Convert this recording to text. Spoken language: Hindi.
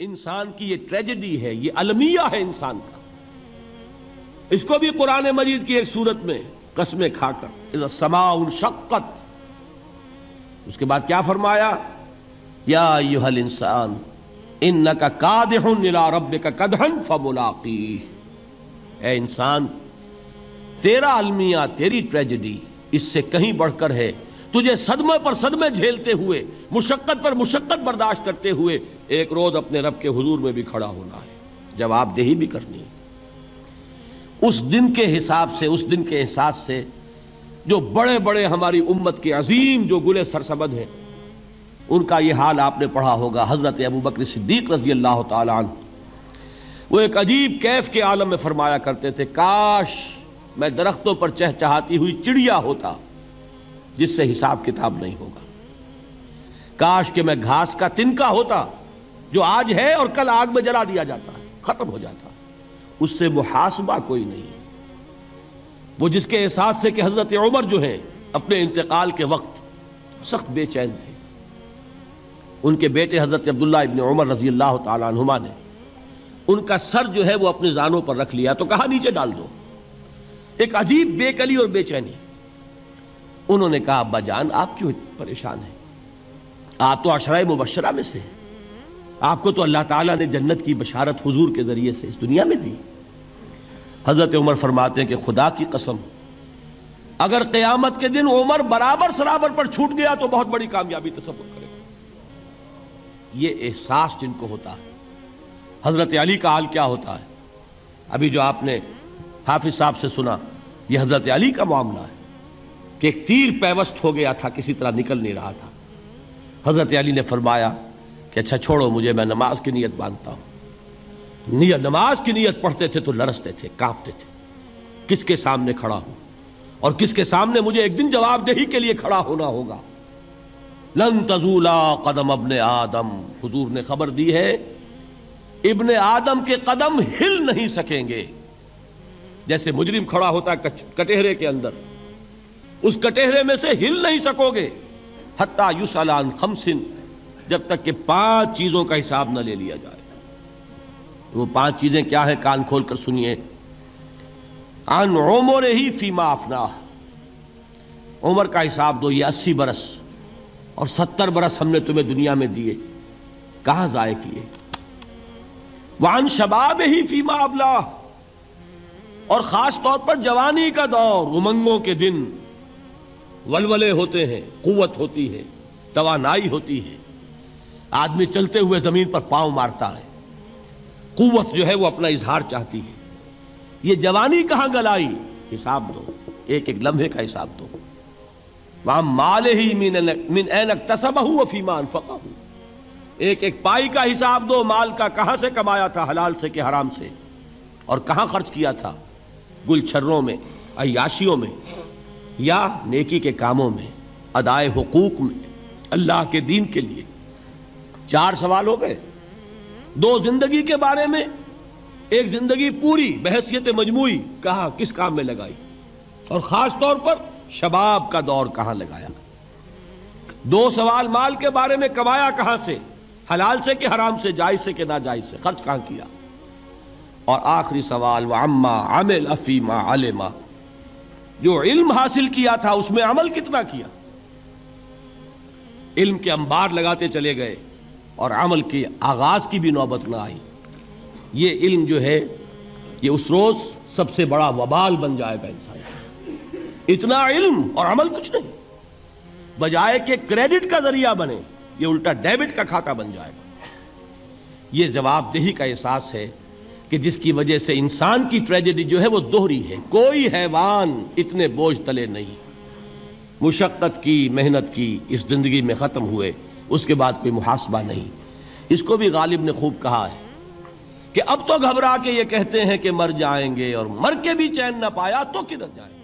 इंसान की ये ट्रेजेडी है, ये अलमिया है इंसान का। इसको भी कुरान मजीद की एक सूरत में कस्में खाकर इस समा शक्कत। उसके बाद क्या फरमाया? या युहल इंसान इन न का कादला रब का कदहन फमुलाकी। ए इंसान, तेरा अलमिया, तेरी ट्रेजेडी इससे कहीं बढ़कर है तुझे सदमे पर सदमे झेलते हुए, मुशक्कत पर मुशक्कत बर्दाश्त करते हुए एक रोज अपने रब के हुजूर में भी खड़ा होना है। जवाबदेही भी करनी है। उस दिन के हिसाब से, उस दिन के एहसास से, जो बड़े बड़े हमारी उम्मत के अजीम, जो गुले सरसबद हैं, उनका यह हाल आपने पढ़ा होगा। हज़रत अबू बकर सिद्दीक रज़ी अल्लाह वो एक अजीब कैफ के आलम में फरमाया करते थे, काश मैं दरख्तों पर चहचहाती हुई चिड़िया होता। जिससे हिसाब किताब नहीं होगा। काश के मैं घास का तिनका होता, जो आज है और कल आग में जला दिया जाता है खत्म हो जाता। उससे मुहासबा कोई नहीं। वो जिसके एहसास से कि हज़रत उमर जो है, अपने इंतकाल के वक्त सख्त बेचैन थे। उनके बेटे हज़रत अब्दुल्ला इबन उमर रज़ी अल्लाह तुमा ने, उनका सर जो है वो अपने जानों पर रख लिया तो कहा, नीचे डाल दो। एक अजीब बेकली और बेचैनी। उन्होंने कहा, अब्बा जान, आप क्यों परेशान हैं? आप तो अशरा मुबशरा में से हैं। आपको तो अल्लाह ताला ने जन्नत की बशारत हुजूर के ज़रिए से इस दुनिया में दी। हज़रत उमर फरमाते हैं कि खुदा की कसम, अगर क़यामत के दिन उमर बराबर सराबर पर छूट गया तो बहुत बड़ी कामयाबी तस्वुर करेगा। ये एहसास जिनको होता है। हज़रत अली का हाल क्या होता है? अभी जो आपने हाफिज साहब से सुना यह हज़रत अली का मामला है। कि एक तीर पैवस्त हो गया था, किसी तरह निकल नहीं रहा था। हज़रत अली ने फरमाया कि अच्छा छोड़ो मुझे, मैं नमाज़ की नीयत बांधता हूँ। नीयत नमाज़ की नीयत पढ़ते थे तो लरसते थे, कांपते थे। किसके सामने खड़ा हूँ? और किसके सामने मुझे एक दिन जवाबदेही के लिए खड़ा होना होगा? लन तजूला कदम अबन आदम। हुजूर ने खबर दी है, इब्ने आदम के कदम हिल नहीं सकेंगे। जैसे मुजरिम खड़ा होता है कटेहरे के अंदर। उस कटेहरे में से हिल नहीं सकोगे। हत्ता युसलान खमसिन, जब तक कि पाँच चीज़ों का हिसाब न ले लिया जाए। वो पाँच चीज़ें क्या है कान खोल कर सुनिए। आन उमर ही फीमा अफना। उमर का हिसाब दो, ये अस्सी बरस और सत्तर बरस हमने तुम्हें दुनिया में दिए। कहाँ जाए किए? वान शबाब ही फीमा अबला और खास तौर पर जवानी का दौर, उमंगों के दिन। वलवले होते हैं, कुवत होती है, तवानाई होती है। आदमी चलते हुए ज़मीन पर पाँव मारता है। कुवत जो है वो अपना इजहार चाहती है। ये जवानी कहाँ गलाई? हिसाब दो एक एक लम्हे का हिसाब दो। वहाँ माल ही मिन एनक तसबहू फीमान फका एक एक पाई का हिसाब दो, माल का कहाँ से कमाया था, हलाल से कि हराम से? और कहाँ खर्च किया था? गुलछर्रों में अयाशियों में या नेकी के कामों में, अदाए हकूक में, अल्लाह के दीन के लिए। चार सवाल हो गए। दो ज़िंदगी के बारे में, एक ज़िंदगी पूरी बहसियत मजमुई कहा किस काम में लगाई। और खास तौर पर शबाब का दौर कहाँ लगाया। दो सवाल माल के बारे में कमाया कहाँ से, हलाल से कि हराम से, जायज़ से कि नाजायज से, खर्च कहाँ किया। और आखिरी सवाल व अम्मा अमिल अफीमा अलमा। जो इल्म हासिल किया था, उसमें अमल कितना किया? इल्म के अंबार लगाते चले गए और अमल के आगाज़ की भी नौबत ना आई। ये इल्म जो है, ये उस रोज सबसे बड़ा वबाल बन जाएगा इंसान इतना इल्म और अमल कुछ नहीं। बजाय के क्रेडिट का ज़रिया बने, ये उल्टा डेबिट का खाता बन जाएगा। ये जवाबदेही का एहसास है कि जिसकी वजह से इंसान की ट्रेजेडी जो है वो दोहरी है। कोई हैवान इतने बोझ तले नहीं। मुशक्क़त की, मेहनत की, इस ज़िंदगी में ख़त्म हुए। उसके बाद कोई मुहासबा नहीं। इसको भी गालिब ने खूब कहा है कि अब तो घबरा के ये कहते हैं कि मर जाएँगे और मर के भी चैन ना पाया तो किधर जाएँगे?